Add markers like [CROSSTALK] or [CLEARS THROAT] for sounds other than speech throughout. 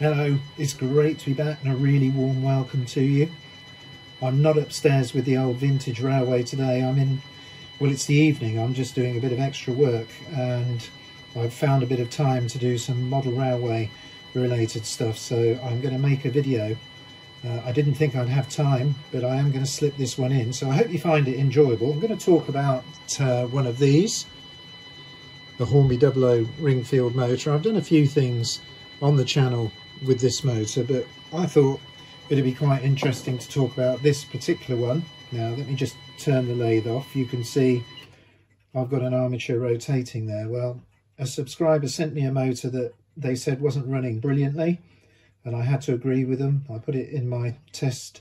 Hello, it's great to be back and a really warm welcome to you. I'm not upstairs with the old vintage railway today. I'm in, well, it's the evening. I'm just doing a bit of extra work and I've found a bit of time to do some model railway related stuff. So I'm going to make a video. Uh, I didn't think I'd have time, but I am going to slip this one in. So I hope you find it enjoyable. I'm going to talk about uh, one of these, the Hornby 00 Ringfield motor. I've done a few things on the channel with this motor but I thought it'd be quite interesting to talk about this particular one. Now let me just turn the lathe off. You can see I've got an armature rotating there. Well a subscriber sent me a motor that they said wasn't running brilliantly and I had to agree with them. I put it in my test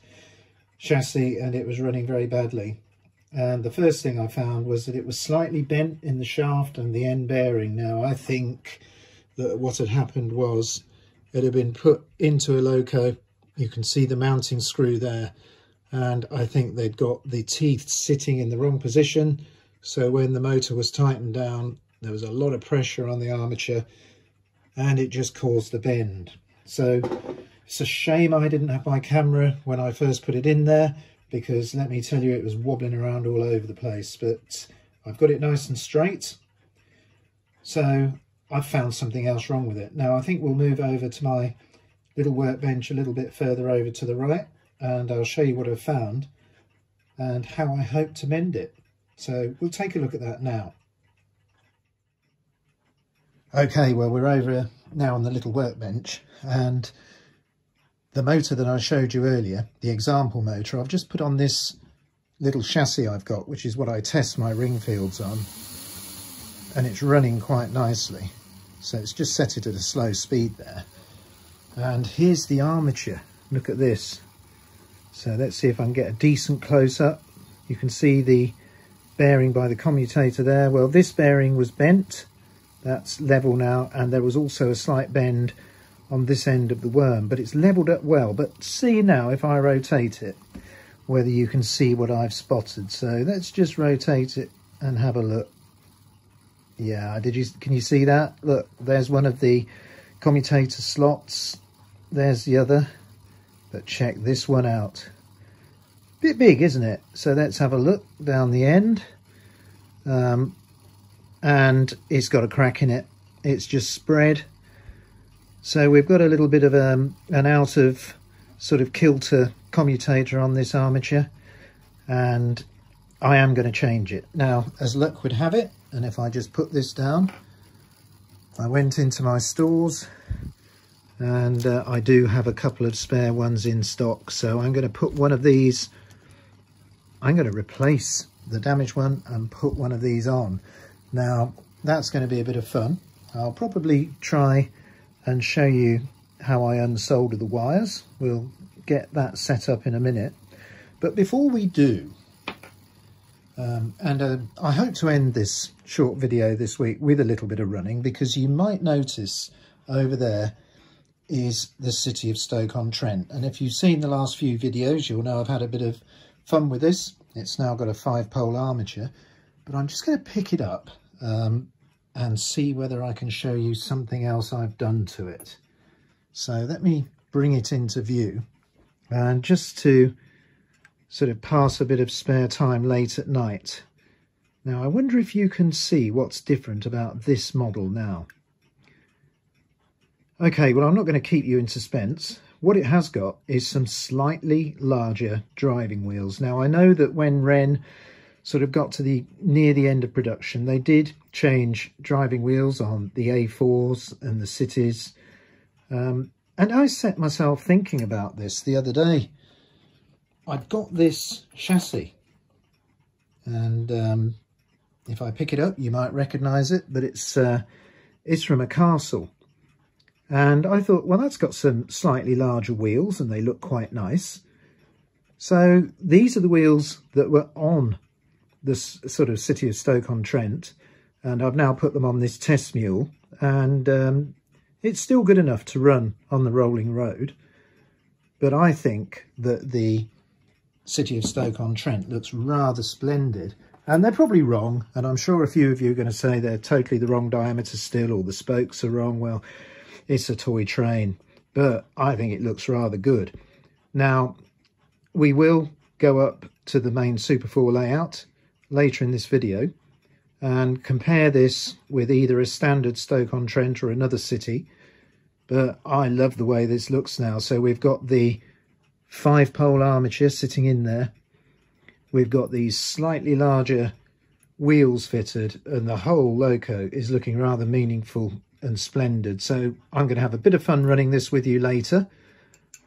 chassis and it was running very badly. And the first thing I found was that it was slightly bent in the shaft and the end bearing. Now I think that what had happened was it had been put into a loco. You can see the mounting screw there. And I think they'd got the teeth sitting in the wrong position. So when the motor was tightened down, there was a lot of pressure on the armature and it just caused the bend. So it's a shame I didn't have my camera when I first put it in there because let me tell you, it was wobbling around all over the place, but I've got it nice and straight. So I've found something else wrong with it. Now I think we'll move over to my little workbench a little bit further over to the right and I'll show you what I've found and how I hope to mend it. So we'll take a look at that now. Okay, well we're over now on the little workbench and the motor that I showed you earlier, the example motor, I've just put on this little chassis I've got, which is what I test my ring fields on and it's running quite nicely. So it's just set it at a slow speed there. And here's the armature. Look at this. So let's see if I can get a decent close-up. You can see the bearing by the commutator there. Well, this bearing was bent. That's level now. And there was also a slight bend on this end of the worm. But it's levelled up well. But see now, if I rotate it, whether you can see what I've spotted. So let's just rotate it and have a look. Yeah, did you? Can you see that? Look, there's one of the commutator slots. There's the other. But check this one out. Bit big, isn't it? So let's have a look down the end. Um, and it's got a crack in it. It's just spread. So we've got a little bit of um, an out of sort of kilter commutator on this armature. And I am going to change it. Now, as luck would have it, and if I just put this down, I went into my stores and uh, I do have a couple of spare ones in stock. So I'm going to put one of these, I'm going to replace the damaged one and put one of these on. Now, that's going to be a bit of fun. I'll probably try and show you how I unsolder the wires. We'll get that set up in a minute. But before we do, um, and uh, I hope to end this short video this week with a little bit of running because you might notice over there is the city of Stoke-on-Trent. And if you've seen the last few videos, you'll know I've had a bit of fun with this. It's now got a five-pole armature, but I'm just going to pick it up um, and see whether I can show you something else I've done to it. So let me bring it into view. And just to sort of pass a bit of spare time late at night. Now, I wonder if you can see what's different about this model now. Okay, well, I'm not going to keep you in suspense. What it has got is some slightly larger driving wheels. Now, I know that when Wrenn sort of got to the near the end of production, they did change driving wheels on the A4s and the Cities. Um, and I set myself thinking about this the other day. I've got this chassis and um, if I pick it up you might recognise it but it's uh, it's from a castle. And I thought well that's got some slightly larger wheels and they look quite nice. So these are the wheels that were on this sort of city of Stoke-on-Trent and I've now put them on this test mule and um, it's still good enough to run on the rolling road. But I think that the city of Stoke-on-Trent looks rather splendid. And they're probably wrong, and I'm sure a few of you are going to say they're totally the wrong diameter still, or the spokes are wrong. Well, it's a toy train. but I think it looks rather good. Now, we will go up to the main Super 4 layout later in this video and compare this with either a standard Stoke-on-Trent or another city. But I love the way this looks now. So we've got the five pole armature sitting in there. We've got these slightly larger wheels fitted and the whole loco is looking rather meaningful and splendid. So I'm going to have a bit of fun running this with you later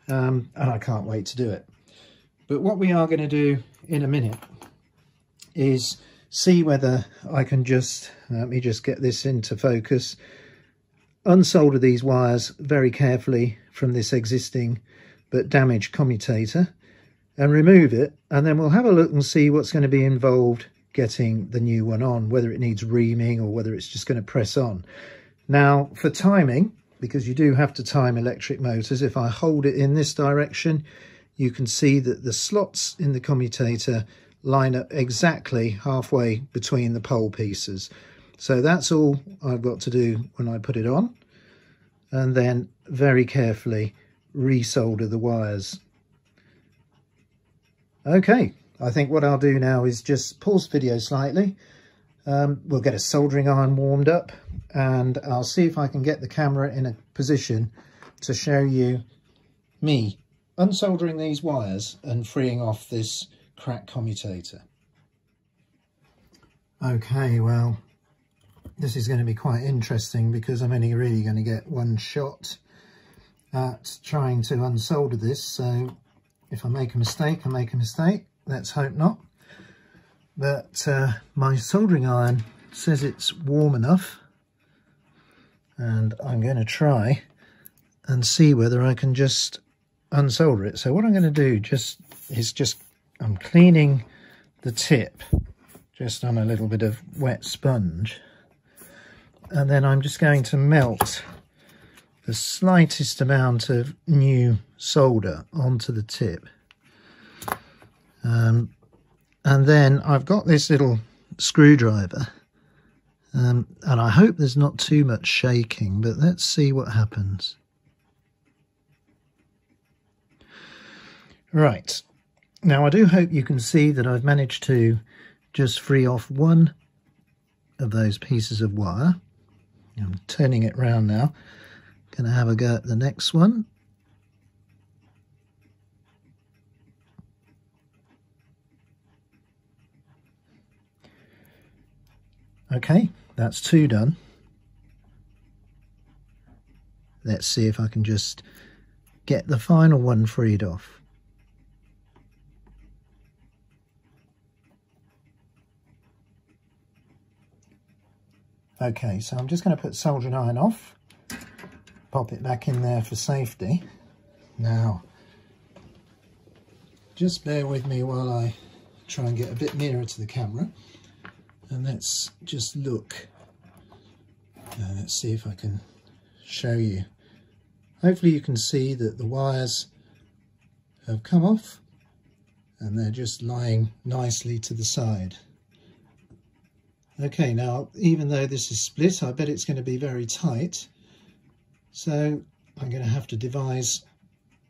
um, and I can't wait to do it. But what we are going to do in a minute is see whether I can just, let me just get this into focus, unsolder these wires very carefully from this existing but damaged commutator and remove it and then we'll have a look and see what's going to be involved getting the new one on, whether it needs reaming or whether it's just going to press on. Now for timing, because you do have to time electric motors, if I hold it in this direction, you can see that the slots in the commutator line up exactly halfway between the pole pieces. So that's all I've got to do when I put it on. And then very carefully resolder the wires. Okay, I think what I'll do now is just pause video slightly. Um, we'll get a soldering iron warmed up and I'll see if I can get the camera in a position to show you me unsoldering these wires and freeing off this crack commutator. Okay, well, this is going to be quite interesting because I'm only really going to get one shot at trying to unsolder this. So if I make a mistake, I make a mistake. Let's hope not. But uh, my soldering iron says it's warm enough. And I'm going to try and see whether I can just unsolder it. So what I'm going to do just is just I'm cleaning the tip just on a little bit of wet sponge and then I'm just going to melt the slightest amount of new solder onto the tip um, and then I've got this little screwdriver um, and I hope there's not too much shaking but let's see what happens right now I do hope you can see that I've managed to just free off one of those pieces of wire. I'm turning it round now. Going to have a go at the next one. Okay, that's two done. Let's see if I can just get the final one freed off. Okay, so I'm just going to put soldering iron off, pop it back in there for safety. Now, just bear with me while I try and get a bit nearer to the camera. And let's just look. Uh, let's see if I can show you. Hopefully you can see that the wires have come off and they're just lying nicely to the side. Okay, now, even though this is split, I bet it's going to be very tight. So I'm going to have to devise,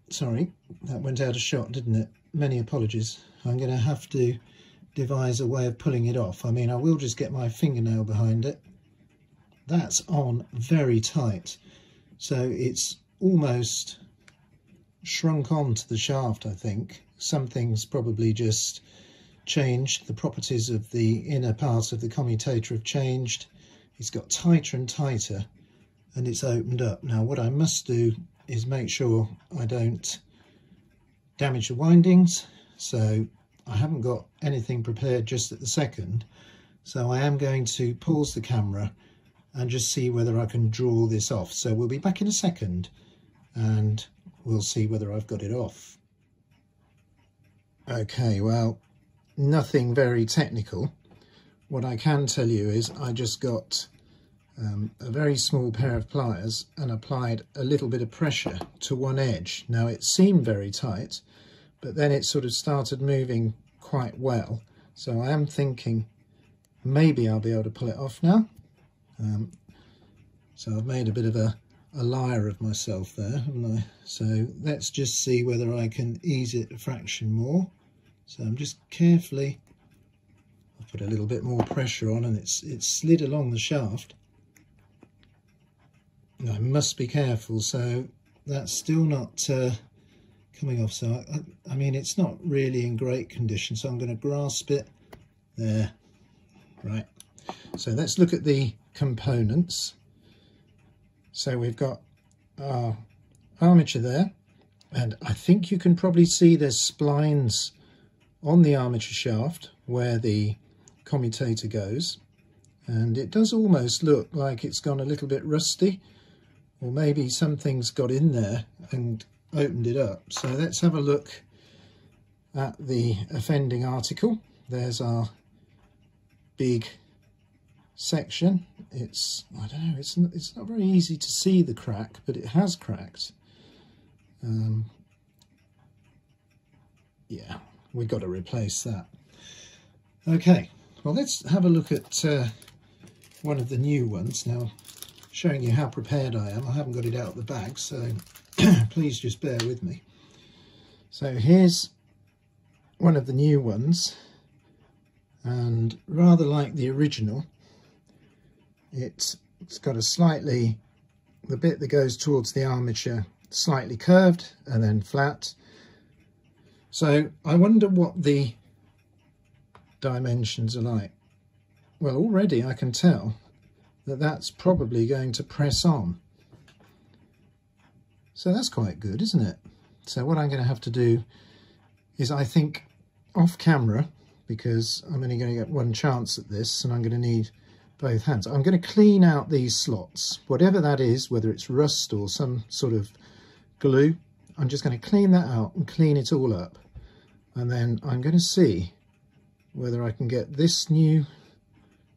sorry, that went out of shot, didn't it? Many apologies. I'm going to have to devise a way of pulling it off. I mean, I will just get my fingernail behind it. That's on very tight. So it's almost shrunk onto the shaft, I think. Something's probably just changed, the properties of the inner part of the commutator have changed. It's got tighter and tighter and it's opened up. Now what I must do is make sure I don't damage the windings. So I haven't got anything prepared just at the second. So I am going to pause the camera and just see whether I can draw this off. So we'll be back in a second and we'll see whether I've got it off. Okay, well, nothing very technical. What I can tell you is I just got um, a very small pair of pliers and applied a little bit of pressure to one edge. Now it seemed very tight, but then it sort of started moving quite well. So I am thinking maybe I'll be able to pull it off now. Um, so I've made a bit of a a liar of myself there, haven't I? So let's just see whether I can ease it a fraction more. So I'm just carefully, I put a little bit more pressure on and it's, it's slid along the shaft. I must be careful, so that's still not uh, coming off. So, I, I mean, it's not really in great condition, so I'm going to grasp it there. Right, so let's look at the components. So we've got our armature there, and I think you can probably see there's splines on the armature shaft where the commutator goes. And it does almost look like it's gone a little bit rusty, or maybe something's got in there and opened it up. So let's have a look at the offending article. There's our big section. It's, I don't know, it's it's not very easy to see the crack, but it has cracked. Um, yeah, we've got to replace that. Okay, well, let's have a look at uh, one of the new ones. Now, showing you how prepared I am. I haven't got it out of the bag, so [CLEARS THROAT] please just bear with me. So here's one of the new ones, and rather like the original, it's, it's got a slightly, the bit that goes towards the armature, slightly curved and then flat. So I wonder what the dimensions are like. Well, already I can tell that that's probably going to press on. So that's quite good, isn't it? So what I'm going to have to do is I think off camera, because I'm only going to get one chance at this and I'm going to need both hands. I'm going to clean out these slots, whatever that is, whether it's rust or some sort of glue. I'm just going to clean that out and clean it all up. And then I'm going to see whether I can get this new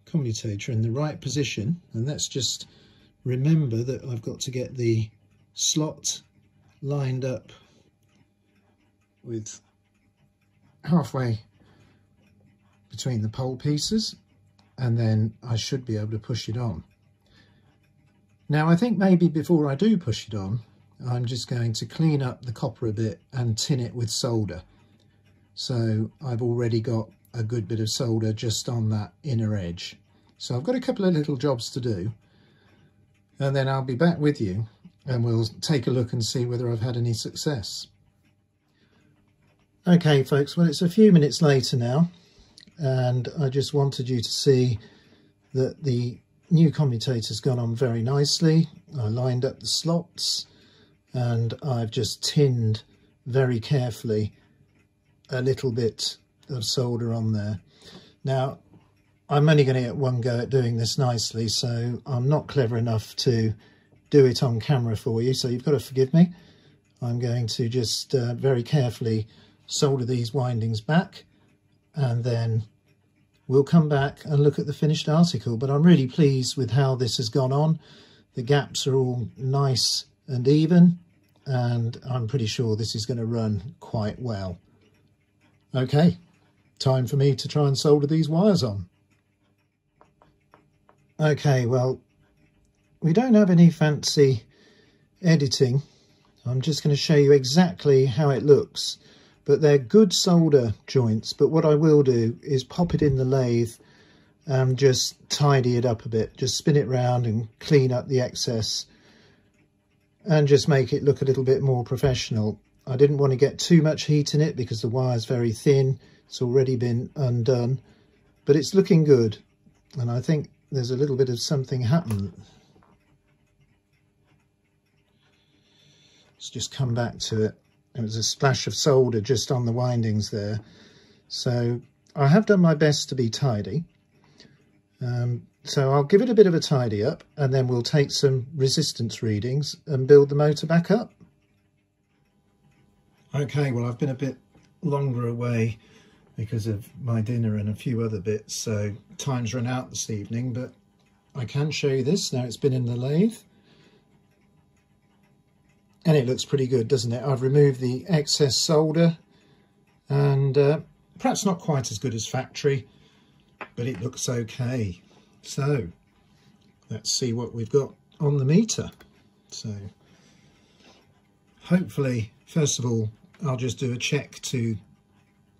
commutator in the right position. And let's just remember that I've got to get the slot lined up with halfway between the pole pieces and then I should be able to push it on. Now I think maybe before I do push it on I'm just going to clean up the copper a bit and tin it with solder. So I've already got a good bit of solder just on that inner edge. So I've got a couple of little jobs to do and then I'll be back with you and we'll take a look and see whether I've had any success. Okay folks, well it's a few minutes later now and I just wanted you to see that the new commutator's gone on very nicely. I lined up the slots and I've just tinned very carefully a little bit of solder on there. Now I'm only going to get one go at doing this nicely so I'm not clever enough to do it on camera for you so you've got to forgive me. I'm going to just uh, very carefully solder these windings back and then we'll come back and look at the finished article. But I'm really pleased with how this has gone on. The gaps are all nice and even, and I'm pretty sure this is going to run quite well. Okay, time for me to try and solder these wires on. Okay, well, we don't have any fancy editing. I'm just going to show you exactly how it looks but they're good solder joints. But what I will do is pop it in the lathe and just tidy it up a bit. Just spin it round and clean up the excess and just make it look a little bit more professional. I didn't want to get too much heat in it because the wire's very thin. It's already been undone, but it's looking good. And I think there's a little bit of something happened. Let's just come back to it. There was a splash of solder just on the windings there. So I have done my best to be tidy. Um, so I'll give it a bit of a tidy up and then we'll take some resistance readings and build the motor back up. Okay, well I've been a bit longer away because of my dinner and a few other bits, so time's run out this evening, but I can show you this. Now it's been in the lathe. And it looks pretty good doesn't it? I've removed the excess solder and uh, perhaps not quite as good as factory but it looks okay. So let's see what we've got on the meter. So hopefully, first of all, I'll just do a check to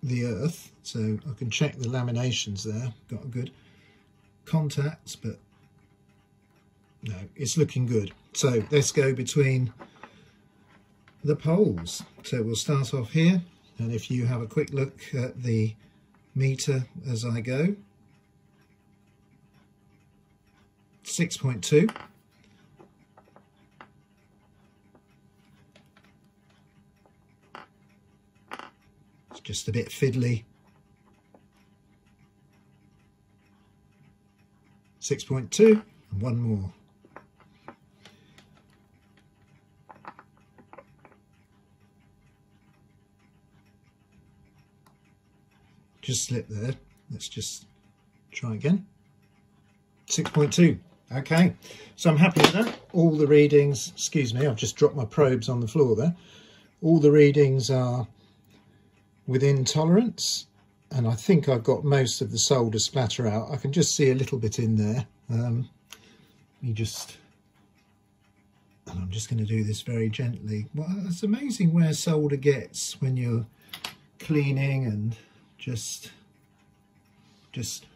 the earth. So I can check the laminations there. Got a good contacts, but no, it's looking good. So let's go between the poles. So we'll start off here. And if you have a quick look at the meter as I go, 6.2. just a bit fiddly. 6.2 and one more. Just slip there. Let's just try again. 6.2. Okay, so I'm happy with that. All the readings, excuse me, I've just dropped my probes on the floor there. All the readings are within tolerance and I think I've got most of the solder splatter out. I can just see a little bit in there. Um, you just, and I'm just going to do this very gently. Well, it's amazing where solder gets when you're cleaning and just, just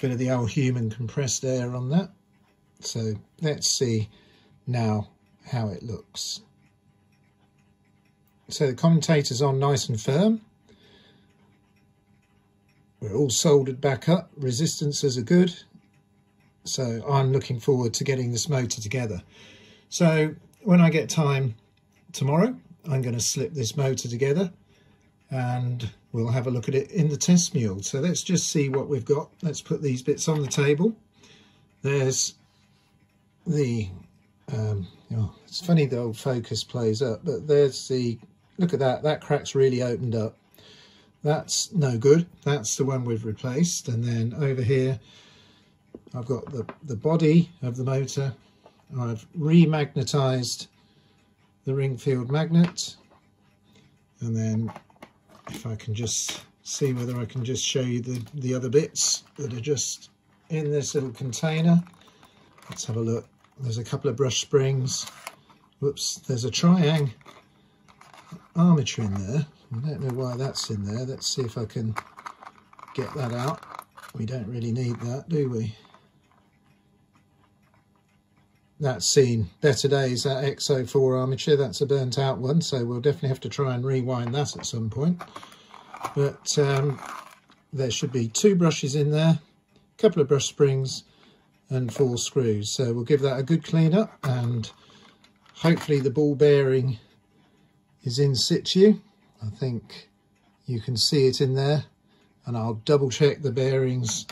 bit of the old human compressed air on that. So let's see now how it looks. So the commutator's on nice and firm. We're all soldered back up. Resistances are good. So I'm looking forward to getting this motor together. So when I get time tomorrow, I'm going to slip this motor together and we'll have a look at it in the test mule. So let's just see what we've got. Let's put these bits on the table. There's the, um, oh, it's funny the old focus plays up, but there's the, look at that, that crack's really opened up. That's no good. That's the one we've replaced. And then over here, I've got the, the body of the motor. I've remagnetized the ring field magnet. And then if I can just see whether I can just show you the, the other bits that are just in this little container. Let's have a look. There's a couple of brush springs. Whoops, there's a triang armature in there. I don't know why that's in there. Let's see if I can get that out. We don't really need that, do we? That's seen better days, that X04 armature. That's a burnt out one, so we'll definitely have to try and rewind that at some point. But um, there should be two brushes in there, a couple of brush springs and four screws. So we'll give that a good clean up and hopefully the ball bearing is in situ. I think you can see it in there. And I'll double check the bearings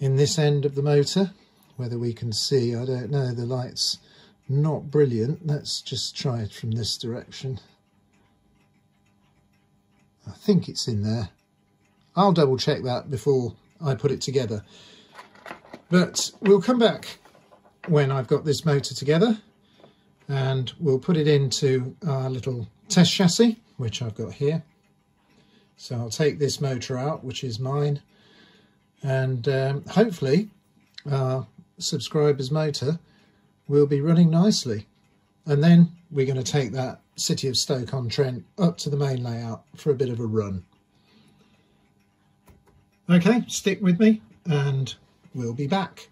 in this end of the motor. Whether we can see I don't know. The light's not brilliant. Let's just try it from this direction. I think it's in there. I'll double check that before I put it together. But we'll come back when I've got this motor together and we'll put it into our little test chassis which I've got here so I'll take this motor out which is mine and um, hopefully our subscribers motor will be running nicely. And then we're going to take that City of Stoke-on-Trent up to the main layout for a bit of a run. Okay, stick with me and we'll be back.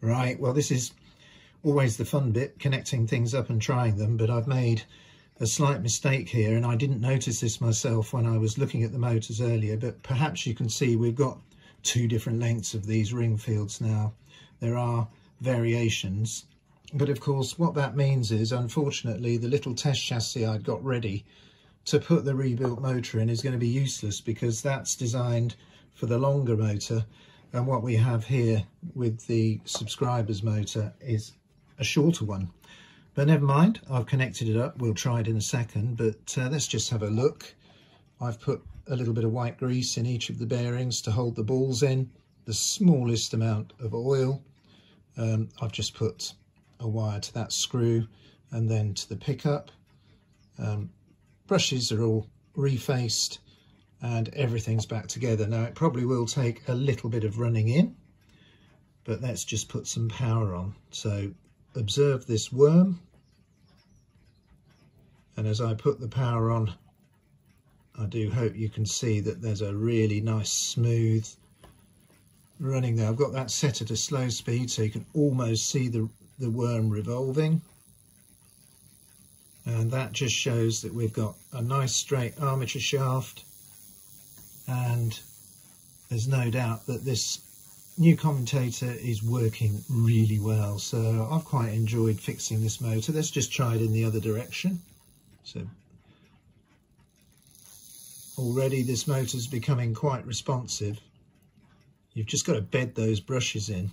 Right, well this is always the fun bit, connecting things up and trying them, but I've made a slight mistake here and I didn't notice this myself when I was looking at the motors earlier, but perhaps you can see we've got two different lengths of these ring fields now. There are variations, but of course what that means is unfortunately the little test chassis I'd got ready to put the rebuilt motor in is going to be useless because that's designed for the longer motor and what we have here with the subscribers motor is a shorter one. But never mind, I've connected it up. We'll try it in a second, but uh, let's just have a look. I've put a little bit of white grease in each of the bearings to hold the balls in, the smallest amount of oil. Um, I've just put a wire to that screw and then to the pickup. Um, brushes are all refaced and everything's back together. Now it probably will take a little bit of running in, but let's just put some power on. So observe this worm. And as I put the power on, I do hope you can see that there's a really nice smooth running there. I've got that set at a slow speed so you can almost see the, the worm revolving. And that just shows that we've got a nice straight armature shaft and there's no doubt that this new commutator is working really well so I've quite enjoyed fixing this motor. Let's just try it in the other direction. So already this motor's becoming quite responsive. You've just got to bed those brushes in.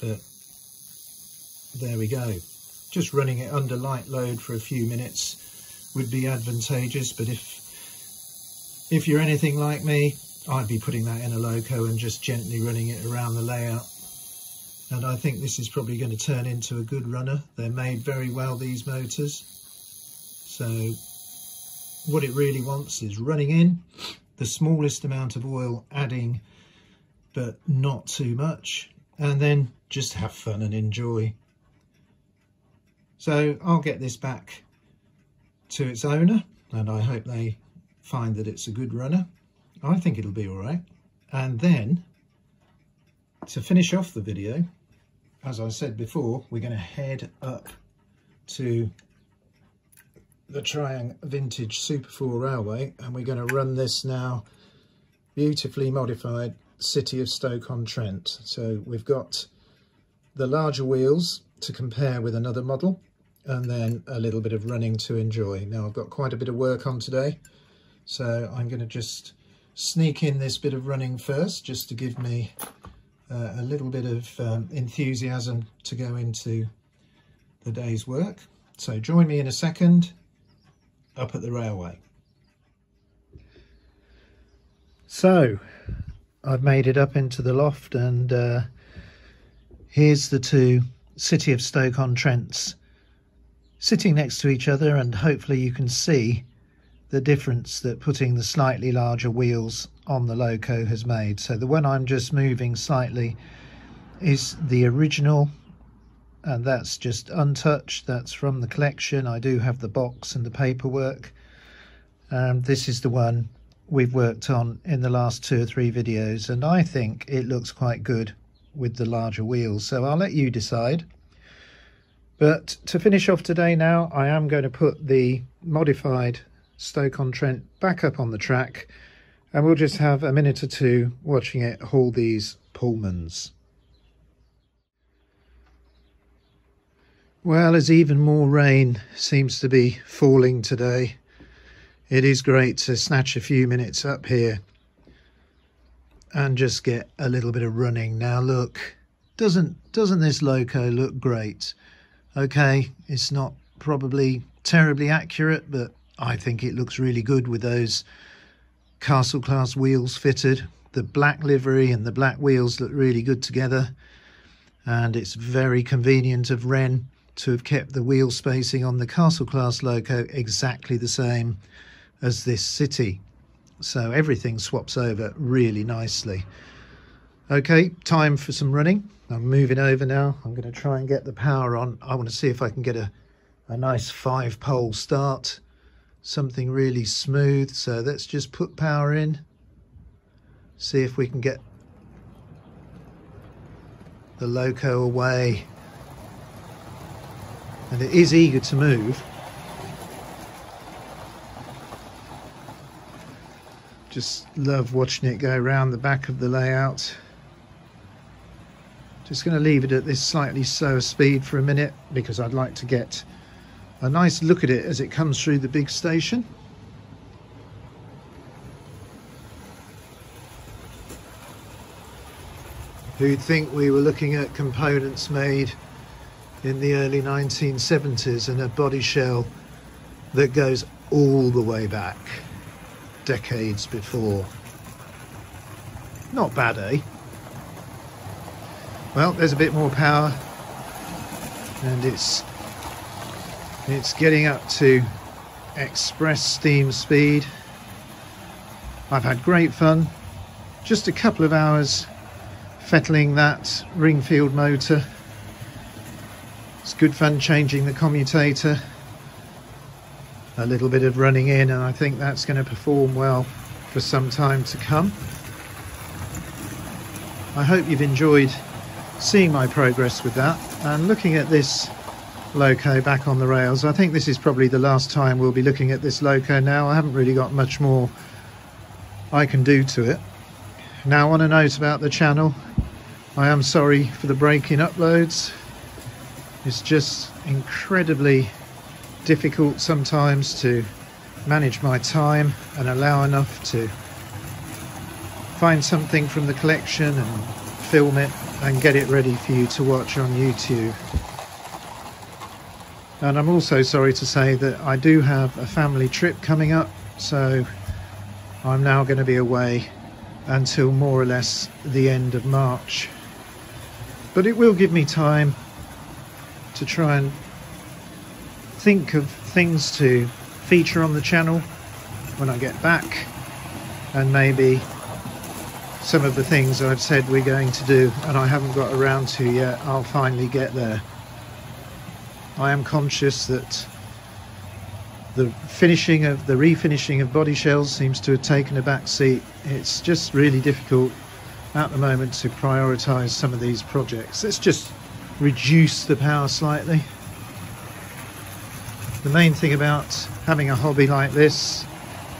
But there we go. Just running it under light load for a few minutes would be advantageous but if if you're anything like me, I'd be putting that in a loco and just gently running it around the layout. And I think this is probably going to turn into a good runner. They're made very well, these motors. So what it really wants is running in, the smallest amount of oil adding, but not too much. And then just have fun and enjoy. So I'll get this back to its owner and I hope they find that it's a good runner. I think it'll be all right. And then to finish off the video, as I said before, we're going to head up to the Triang Vintage Super 4 Railway and we're going to run this now beautifully modified City of Stoke-on-Trent. So we've got the larger wheels to compare with another model and then a little bit of running to enjoy. Now I've got quite a bit of work on today so I'm going to just sneak in this bit of running first, just to give me uh, a little bit of um, enthusiasm to go into the day's work. So join me in a second up at the railway. So I've made it up into the loft and uh, here's the two City of Stoke-on-Trents sitting next to each other and hopefully you can see the difference that putting the slightly larger wheels on the loco has made. So the one I'm just moving slightly is the original and that's just untouched. That's from the collection. I do have the box and the paperwork. Um, this is the one we've worked on in the last two or three videos and I think it looks quite good with the larger wheels. So I'll let you decide. But to finish off today now, I am going to put the modified Stoke-on-Trent back up on the track and we'll just have a minute or two watching it haul these Pullmans. Well, as even more rain seems to be falling today, it is great to snatch a few minutes up here and just get a little bit of running. Now look, doesn't doesn't this loco look great? Okay, it's not probably terribly accurate, but I think it looks really good with those castle class wheels fitted. The black livery and the black wheels look really good together. And it's very convenient of Wrenn to have kept the wheel spacing on the castle class loco exactly the same as this city. So everything swaps over really nicely. Okay, time for some running. I'm moving over now. I'm going to try and get the power on. I want to see if I can get a, a nice five pole start something really smooth. So let's just put power in, see if we can get the loco away. And it is eager to move. Just love watching it go around the back of the layout. Just going to leave it at this slightly slower speed for a minute because I'd like to get a nice look at it as it comes through the big station. Who'd think we were looking at components made in the early 1970s and a body shell that goes all the way back, decades before. Not bad, eh? Well, there's a bit more power and it's it's getting up to express steam speed. I've had great fun. Just a couple of hours fettling that Ringfield motor. It's good fun changing the commutator. A little bit of running in and I think that's going to perform well for some time to come. I hope you've enjoyed seeing my progress with that and looking at this loco back on the rails. I think this is probably the last time we'll be looking at this loco now. I haven't really got much more I can do to it. Now on a note about the channel, I am sorry for the break in uploads. It's just incredibly difficult sometimes to manage my time and allow enough to find something from the collection and film it and get it ready for you to watch on YouTube. And I'm also sorry to say that I do have a family trip coming up, so I'm now going to be away until more or less the end of March. But it will give me time to try and think of things to feature on the channel when I get back and maybe some of the things I've said we're going to do and I haven't got around to yet I'll finally get there. I am conscious that the finishing of the refinishing of body shells seems to have taken a back seat. It's just really difficult at the moment to prioritize some of these projects. Let's just reduce the power slightly. The main thing about having a hobby like this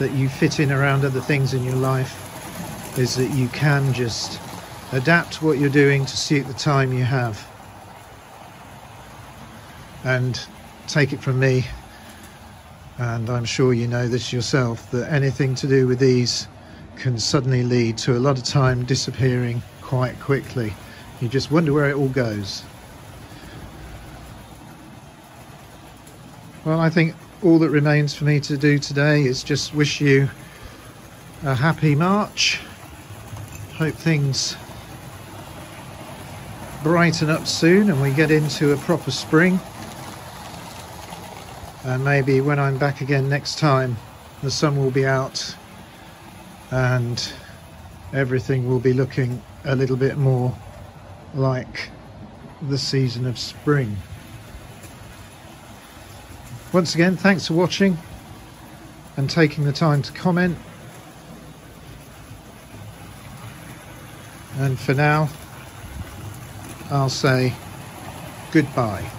that you fit in around other things in your life is that you can just adapt what you're doing to suit the time you have and take it from me. And I'm sure you know this yourself that anything to do with these can suddenly lead to a lot of time disappearing quite quickly. You just wonder where it all goes. Well I think all that remains for me to do today is just wish you a happy March. Hope things brighten up soon and we get into a proper spring and maybe when I'm back again next time the sun will be out and everything will be looking a little bit more like the season of spring. Once again, thanks for watching and taking the time to comment. And for now, I'll say goodbye.